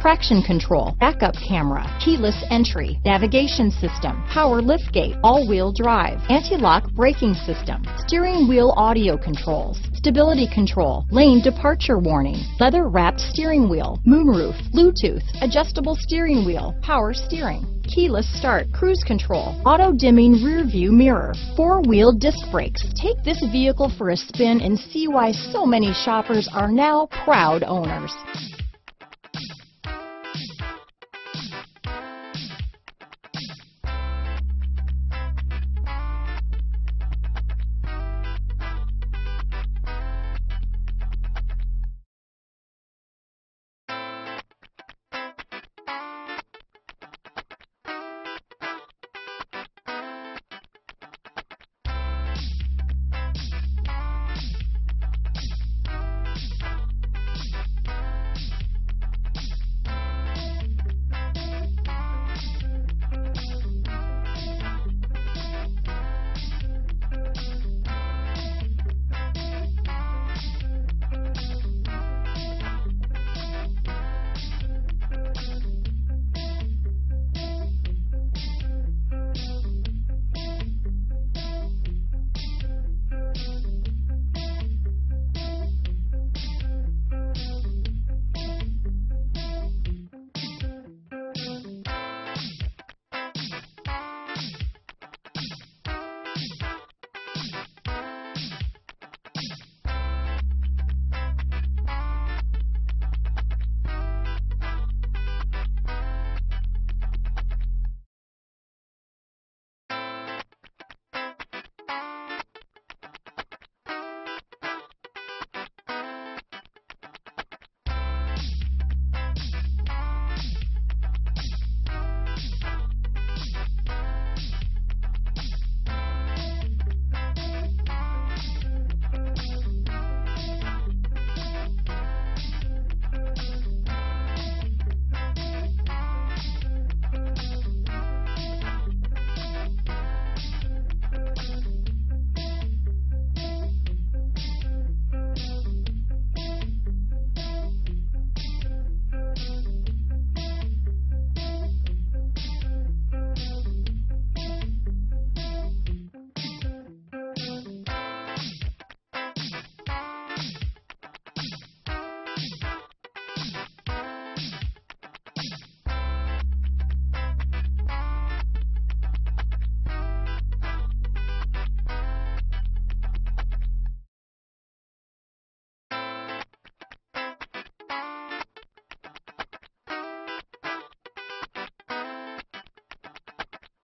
Traction control, backup camera, keyless entry, navigation system, power liftgate, all-wheel drive, anti-lock braking system, steering wheel audio controls, stability control, lane departure warning, leather wrapped steering wheel, moonroof, Bluetooth, adjustable steering wheel, power steering, keyless start, cruise control, auto dimming rear view mirror, four wheel disc brakes. Take this vehicle for a spin and see why so many shoppers are now proud owners.